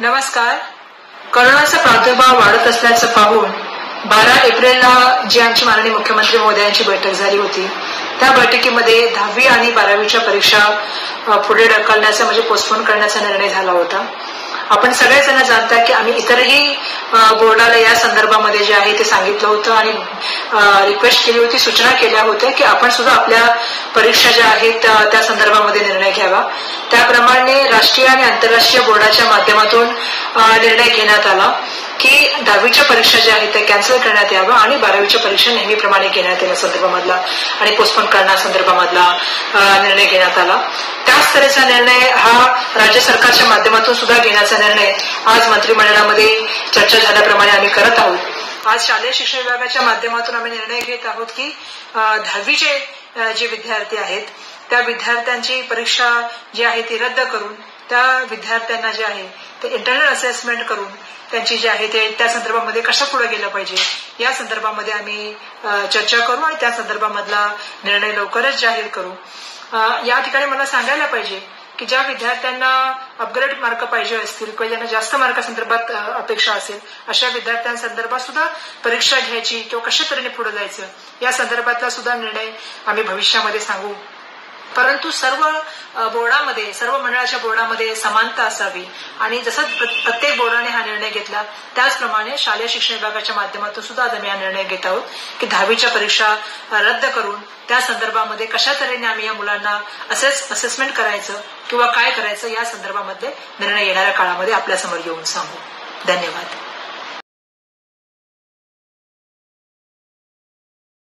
नमस्कार. करोनाचा प्रादुर्भाव वाढत असल्याचं पाहून बारा एप्रिलला जी आमची माननीय मुख्यमंत्री मोदयांची बैठक झाली होती. त्या बैठकीमध्ये दहावी आणि बारावीच्या परीक्षा पुढे ढकलण्याचा म्हणजे पोस्टपोन करण्याचा निर्णय झाला होता. आपण सगळेजण जाणता की आम्ही इतरही बोर्डाला या संदर्भामध्ये जे आहे ते सांगितलं होतं आणि रिक्वेस्ट केली होती सूचना केल्या होत्या की आपण सुद्धा आपल्या परीक्षा ज्या आहेत त्या संदर्भामध्ये निर्णय घ्यावा. त्याप्रमाणे राष्ट्रीय आणि आंतरराष्ट्रीय बोर्डाच्या माध्यमातून निर्णय घेण्यात आला की दहावीच्या परीक्षा ज्या आहेत त्या कॅन्सल करण्यात याव्या आणि बारावीच्या परीक्षा नेहमीप्रमाणे घेण्यात येण्या संदर्भामधला आणि पोस्टपोन करण्यासंदर्भामधला निर्णय घेण्यात आला. त्याच तऱ्हेचा निर्णय हा राज्य सरकारच्या माध्यमातून सुद्धा घेण्याचा निर्णय आज मंत्रिमंडळामध्ये चर्चा झाल्याप्रमाणे आम्ही करत आहोत. आज शालेय शिक्षण विभागाच्या माध्यमातून आम्ही निर्णय घेत आहोत की दहावीचे जे विद्यार्थी आहेत त्या विद्यार्थ्यांची परीक्षा जी आहे ती रद्द करून त्या विद्यार्थ्यांना जे आहे ते इंटरनल असेसमेंट करून त्यांची जी आहे ते त्या संदर्भामध्ये कशा पुढे गेलं पाहिजे? या संदर्भामध्ये आम्ही चर्चा करू आणि त्या संदर्भामधला निर्णय लवकरच जाहीर करू. या ठिकाणी मला सांगायला पाहिजे की ज्या विद्यार्थ्यांना अपग्रेड मार्क पाहिजे असतील किंवा ज्यांना जास्त मार्कासंदर्भात अपेक्षा असेल अशा विद्यार्थ्यांसंदर्भात सुद्धा परीक्षा घ्यायची किंवा कशा तऱ्हेने पुढे जायचं या संदर्भातला सुद्धा निर्णय आम्ही भविष्यामध्ये सांगू. परंतु सर्व बोर्डामध्ये सर्व मंडळाच्या बोर्डामध्ये समानता असावी. आणि जसं प्रत्येक बोर्डाने हा निर्णय घेतला त्याचप्रमाणे शालेय शिक्षण विभागाच्या माध्यमातून सुद्धा आम्ही हा निर्णय घेत आहोत की दहावीच्या परीक्षा रद्द करून त्या संदर्भामध्ये कशा तऱ्हेने आम्ही या मुलांना असेस असेसमेंट करायचं किंवा काय करायचं या संदर्भामध्ये निर्णय येणाऱ्या काळामध्ये आपल्यासमोर येऊन सांगू. धन्यवाद.